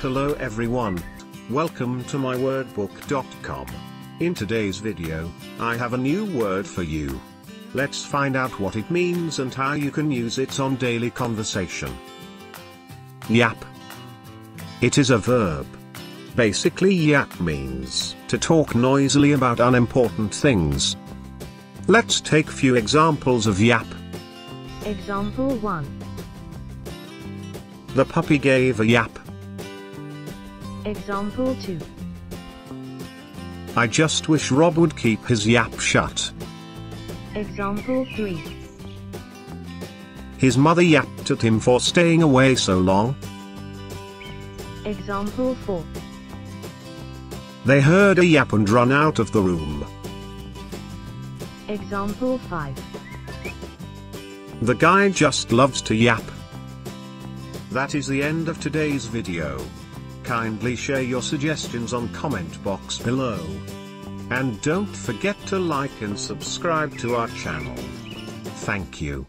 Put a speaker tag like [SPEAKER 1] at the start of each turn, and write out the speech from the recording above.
[SPEAKER 1] Hello everyone. Welcome to mywordbook.com. In today's video, I have a new word for you. Let's find out what it means and how you can use it on daily conversation. Yap. It is a verb. Basically yap means to talk noisily about unimportant things. Let's take few examples of yap.
[SPEAKER 2] Example 1.
[SPEAKER 1] The puppy gave a yap.
[SPEAKER 2] Example 2.
[SPEAKER 1] I just wish Rob would keep his yap shut.
[SPEAKER 2] Example 3.
[SPEAKER 1] His mother yapped at him for staying away so long.
[SPEAKER 2] Example 4.
[SPEAKER 1] They heard a yap and run out of the room.
[SPEAKER 2] Example 5.
[SPEAKER 1] The guy just loves to yap. That is the end of today's video. Kindly share your suggestions on comment box below. And don't forget to like and subscribe to our channel. Thank you.